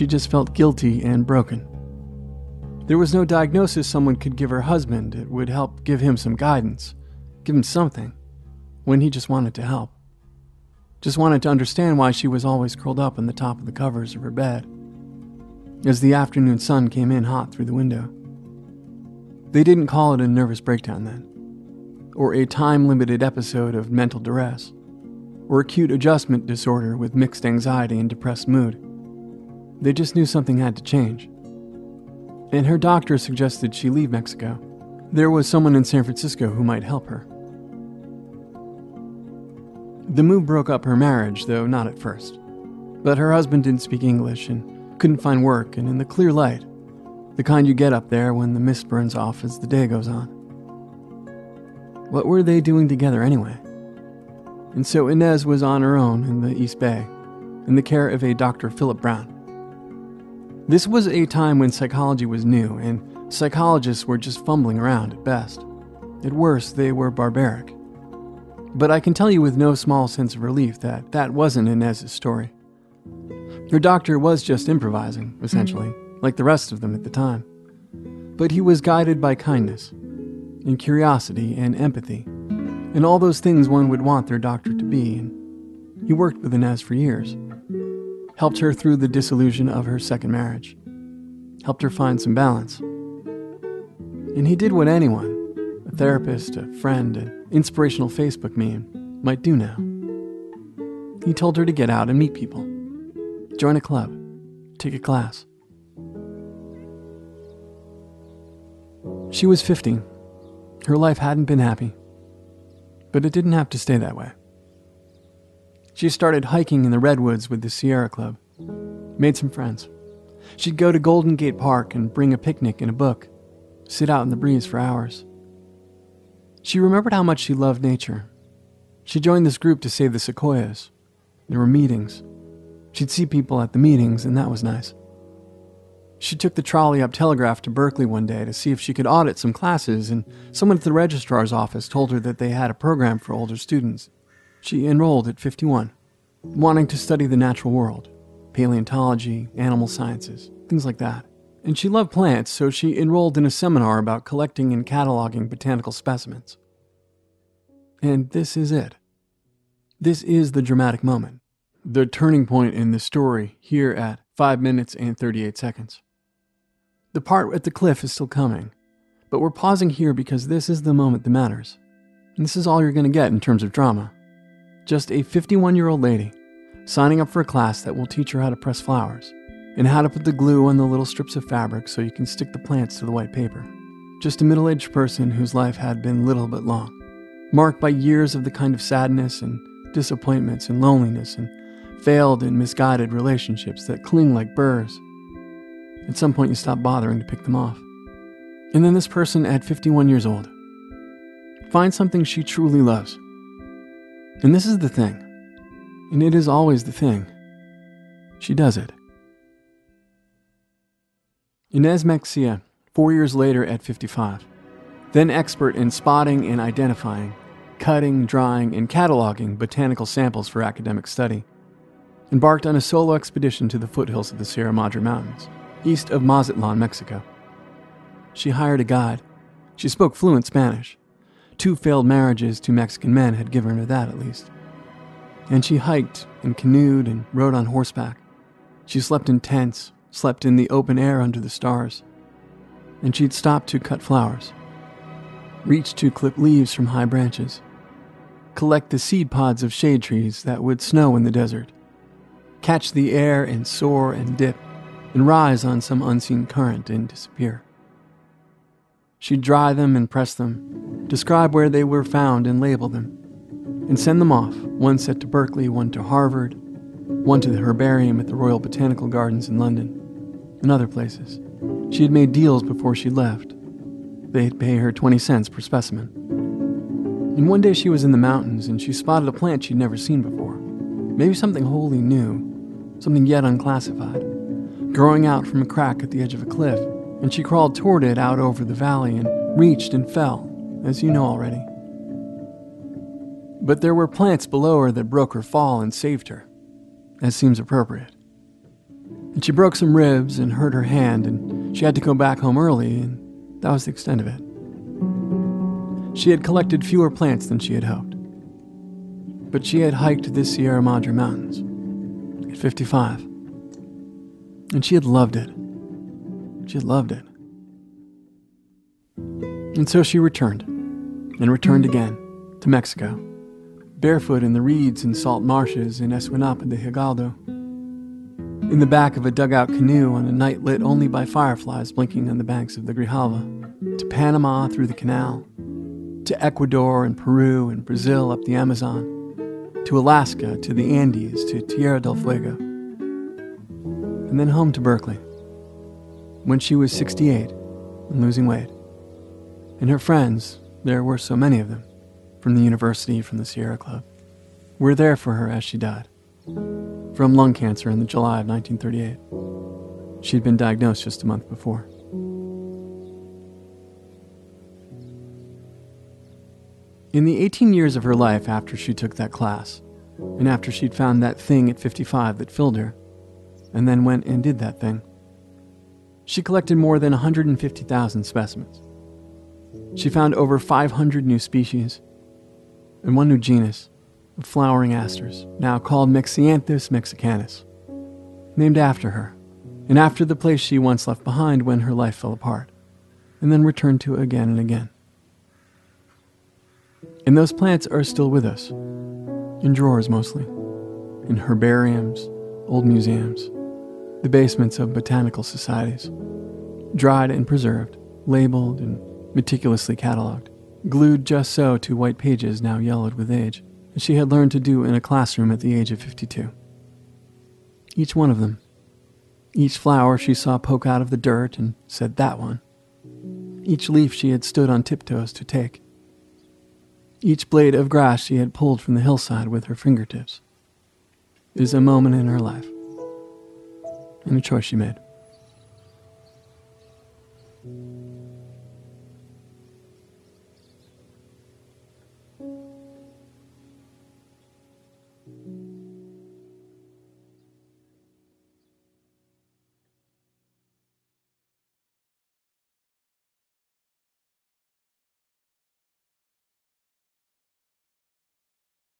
She just felt guilty and broken. There was no diagnosis someone could give her husband. It would help give him some guidance, give him something, when he just wanted to help. Just wanted to understand why she was always curled up on the top of the covers of her bed as the afternoon sun came in hot through the window. They didn't call it a nervous breakdown then, or a time limited episode of mental duress, or acute adjustment disorder with mixed anxiety and depressed mood. They just knew something had to change. And her doctor suggested she leave Mexico. There was someone in San Francisco who might help her. The move broke up her marriage, though not at first. But her husband didn't speak English and couldn't find work, and in the clear light, the kind you get up there when the mist burns off as the day goes on. What were they doing together anyway? And so Ynes was on her own in the East Bay, in the care of a Dr. Philip Brown. This was a time when psychology was new, and psychologists were just fumbling around at best. At worst, they were barbaric. But I can tell you with no small sense of relief that that wasn't Ynes's story. Her doctor was just improvising, essentially, mm-hmm. like the rest of them at the time. But he was guided by kindness, and curiosity, and empathy, and all those things one would want their doctor to be. And he worked with Ynes for years, helped her through the disillusion of her second marriage, helped her find some balance. And he did what anyone, a therapist, a friend, an inspirational Facebook meme, might do now. He told her to get out and meet people, join a club, take a class. She was 50. Her life hadn't been happy, but it didn't have to stay that way. She started hiking in the redwoods with the Sierra Club, made some friends. She'd go to Golden Gate Park and bring a picnic and a book, sit out in the breeze for hours. She remembered how much she loved nature. She joined this group to save the sequoias. There were meetings. She'd see people at the meetings, and that was nice. She took the trolley up Telegraph to Berkeley one day to see if she could audit some classes, and someone at the registrar's office told her that they had a program for older students. She enrolled at 51, wanting to study the natural world paleontology, animal sciences, things like that and she loved plants, so she enrolled in a seminar about collecting and cataloging botanical specimens. And this is it. This is the dramatic moment, the turning point in the story here at 5 minutes and 38 seconds. The part at the cliff is still coming, but we're pausing here because this is the moment that matters. And this is all you're going to get in terms of drama. Just a 51 year old lady signing up for a class that will teach her how to press flowers and how to put the glue on the little strips of fabric so you can stick the plants to the white paper. Just a middle aged person whose life had been little but long, marked by years of the kind of sadness and disappointments and loneliness and failed and misguided relationships that cling like burrs. At some point, you stop bothering to pick them off. And then this person at 51 years old finds something she truly loves. And this is the thing, and it is always the thing. She does it. Ynes Mexia, four years later at 55, then expert in spotting and identifying, cutting, drying, and cataloging botanical samples for academic study, embarked on a solo expedition to the foothills of the Sierra Madre Mountains, east of Mazatlan, Mexico. She hired a guide. She spoke fluent Spanish. Two failed marriages to Mexican men had given her that, at least. And she hiked and canoed and rode on horseback. She slept in tents, slept in the open air under the stars. And she'd stop to cut flowers, reach to clip leaves from high branches, collect the seed pods of shade trees that would snow in the desert, catch the air and soar and dip, and rise on some unseen current and disappear. She'd dry them and press them, describe where they were found and label them, and send them off, one set to Berkeley, one to Harvard, one to the herbarium at the Royal Botanical Gardens in London and other places. She had made deals before she left. They'd pay her 20 cents per specimen. And one day she was in the mountains and she spotted a plant she'd never seen before. Maybe something wholly new, something yet unclassified, growing out from a crack at the edge of a cliff. And she crawled toward it out over the valley and reached and fell, as you know already. But there were plants below her that broke her fall and saved her, as seems appropriate. And she broke some ribs and hurt her hand, and she had to go back home early, and that was the extent of it. She had collected fewer plants than she had hoped. But she had hiked the Sierra Madre Mountains at 55. And she had loved it. She had loved it. And so she returned, and returned again to Mexico, barefoot in the reeds and salt marshes in Escuinapa de Hidalgo, in the back of a dugout canoe on a night lit only by fireflies blinking on the banks of the Grijalva, to Panama through the canal, to Ecuador and Peru and Brazil up the Amazon, to Alaska, to the Andes, to Tierra del Fuego, and then home to Berkeley when she was 68 and losing weight. And her friends, there were so many of them, from the university, from the Sierra Club, were there for her as she died from lung cancer in the July of 1938. She'd been diagnosed just a month before. In the 18 years of her life after she took that class, and after she'd found that thing at 55 that filled her, and then went and did that thing, she collected more than 150,000 specimens. She found over 500 new species and one new genus of flowering asters, now called Mexianthus mexicanus, named after her, and after the place she once left behind when her life fell apart, and then returned to again and again. And those plants are still with us, in drawers mostly, in herbariums, old museums, the basements of botanical societies, dried and preserved, labeled and meticulously catalogued, glued just so to white pages now yellowed with age, as she had learned to do in a classroom at the age of 52. Each one of them. Each flower she saw poke out of the dirt and said, That one. Each leaf she had stood on tiptoes to take. Each blade of grass she had pulled from the hillside with her fingertips. Is a moment in her life, and a choice she made.